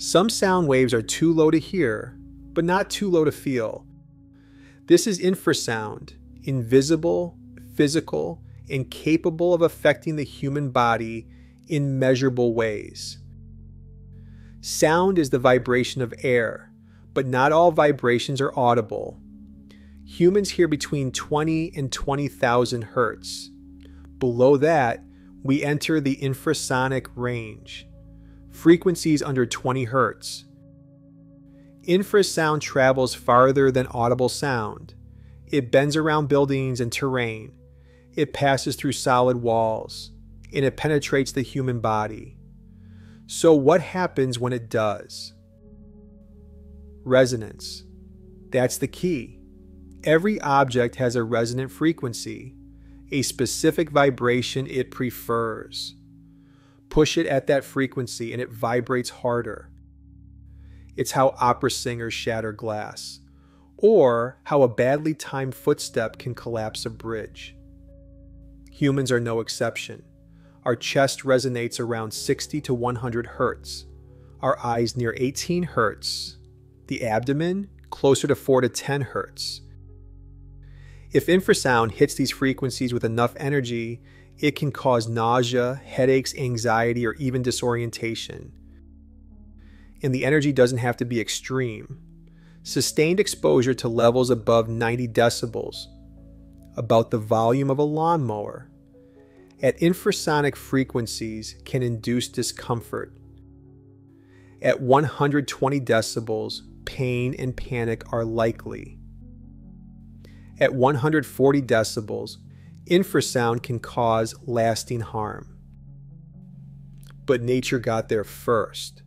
Some sound waves are too low to hear, but not too low to feel. This is infrasound, invisible, physical, and capable of affecting the human body in measurable ways. Sound is the vibration of air, but not all vibrations are audible. Humans hear between 20 and 20,000 hertz. Below that, we enter the infrasonic range, frequencies under 20 hertz. Infrasound travels farther than audible sound. It bends around buildings and terrain. It passes through solid walls, and it penetrates the human body. So, what happens when it does? Resonance. That's the key. Every object has a resonant frequency, a specific vibration it prefers. Push it at that frequency and it vibrates harder. It's how opera singers shatter glass, or how a badly timed footstep can collapse a bridge. Humans are no exception. Our chest resonates around 60 to 100 hertz, our eyes near 18 hertz, the abdomen closer to 4 to 10 hertz. If infrasound hits these frequencies with enough energy, it can cause nausea, headaches, anxiety, or even disorientation. And the energy doesn't have to be extreme. Sustained exposure to levels above 90 decibels, about the volume of a lawnmower, at infrasonic frequencies can induce discomfort. At 120 decibels, pain and panic are likely. At 140 decibels, infrasound can cause lasting harm. But nature got there first.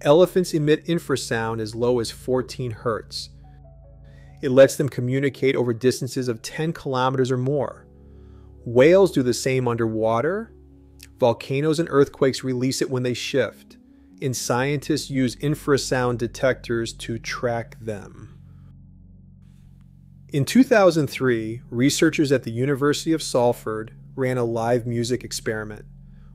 Elephants emit infrasound as low as 14 hertz. It lets them communicate over distances of 10 kilometers or more. Whales do the same underwater. Volcanoes and earthquakes release it when they shift, and scientists use infrasound detectors to track them. In 2003, researchers at the University of Salford ran a live music experiment.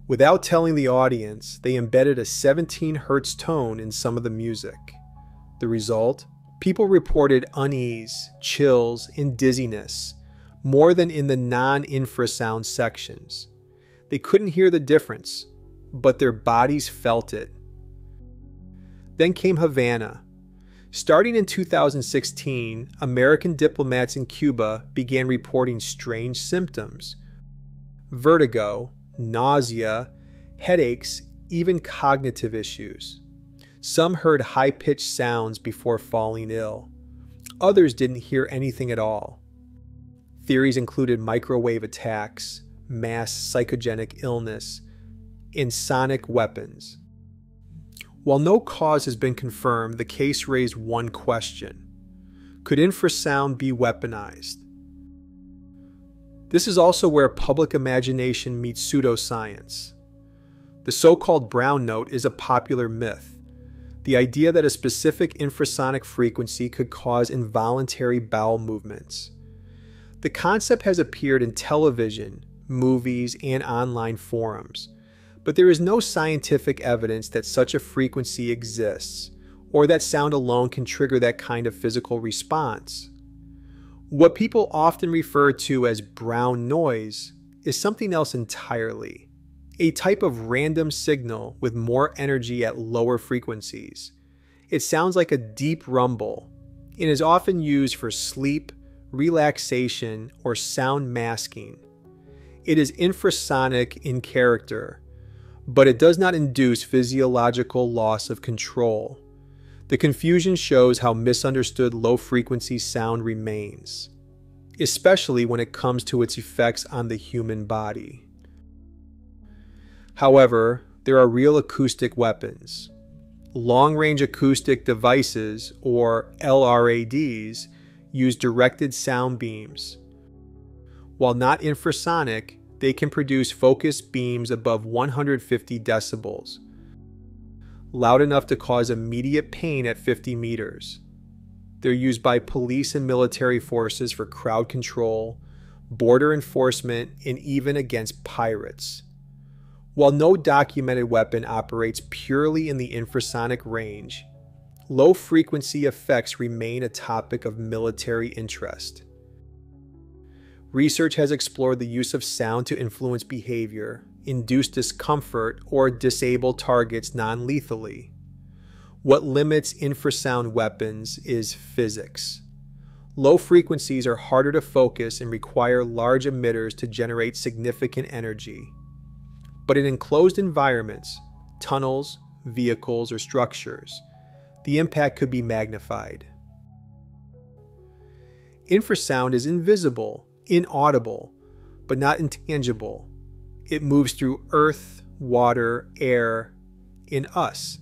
Without telling the audience, they embedded a 17 hertz tone in some of the music. The result? People reported unease, chills, and dizziness more than in the non infrasound sections. They couldn't hear the difference, but their bodies felt it. Then came Havana. Starting in 2016, American diplomats in Cuba began reporting strange symptoms vertigo, nausea, headaches, even cognitive issues. Some heard high pitched sounds before falling ill. Others didn't hear anything at all. Theories included microwave attacks, mass psychogenic illness, and sonic weapons. While no cause has been confirmed, the case raised one question Could infrasound be weaponized? This is also where public imagination meets pseudoscience. The so called brown note is a popular myth. The idea that a specific infrasonic frequency could cause involuntary bowel movements. The concept has appeared in television, movies, and online forums, but there is no scientific evidence that such a frequency exists or that sound alone can trigger that kind of physical response. What people often refer to as brown noise is something else entirely a type of random signal with more energy at lower frequencies. It sounds like a deep rumble and is often used for sleep, relaxation, or sound masking. It is infrasonic in character, but it does not induce physiological loss of control. The confusion shows how misunderstood low frequency sound remains, especially when it comes to its effects on the human body. However, there are real acoustic weapons. Long range acoustic devices, or LRADs, use directed sound beams. While not infrasonic, they can produce focused beams above 150 decibels, loud enough to cause immediate pain at 50 meters. They're used by police and military forces for crowd control, border enforcement, and even against pirates. While no documented weapon operates purely in the infrasonic range, low frequency effects remain a topic of military interest. Research has explored the use of sound to influence behavior, induce discomfort, or disable targets non lethally. What limits infrasound weapons is physics. Low frequencies are harder to focus and require large emitters to generate significant energy. But in enclosed environments, tunnels, vehicles, or structures, the impact could be magnified. Infrasound is invisible, inaudible, but not intangible. It moves through earth, water, air, in us.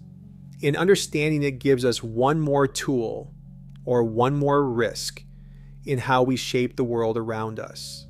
In understanding it gives us one more tool or one more risk in how we shape the world around us.